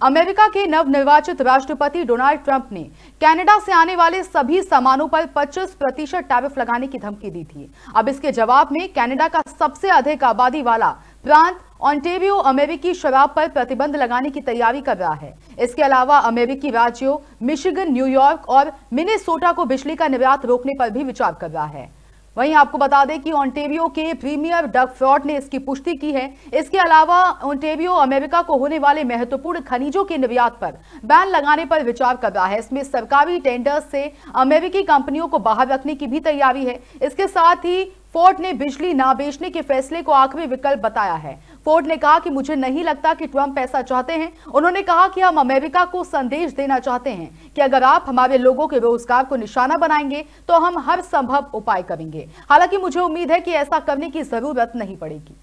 America के नवनिर्वाचित राष्ट्रपति डोनाल्ड ट्रंप ने कनाडा से आने वाले सभी सामानों पर 25 प्रतिशत टैरिफ लगाने की धमकी दी थी। अब इसके जवाब में कनाडा का सबसे अधिक आबादी वाला प्रांत ऑन्टेरियो अमेरिकी शराब पर प्रतिबंध लगाने की तैयारी कर रहा है। इसके अलावा अमेरिकी राज्यों, मिशिगन, न्यूयॉर्क और मिनेसोटा को बिजली का निर्यात रोकने पर भी विचार कर रहा है। वहीं आपको बता दें कि ऑन्टेरियो के प्रीमियर डग फ्रॉड ने इसकी पुष्टि की है। इसके अलावा ऑन्टेरियो अमेरिका को होने वाले महत्वपूर्ण खनिजों के निर्यात पर बैन लगाने पर विचार कर रहा है। इसमें सरकारी टेंडर्स से अमेरिकी कंपनियों को बाहर रखने की भी तैयारी है। इसके साथ ही फोर्ट ने बिजली ना बेचने के फैसले को आखिरी विकल्प बताया है। फोर्ड ने कहा कि मुझे नहीं लगता कि ट्रंप ऐसा चाहते हैं। उन्होंने कहा कि हम अमेरिका को संदेश देना चाहते हैं कि अगर आप हमारे लोगों के रोज़गार को निशाना बनाएँगे तो हम हर संभव उपाय करेंगे। हालाँकि मुझे उम्मीद है कि ऐसा करने की ज़रूरत नहीं पड़ेगी।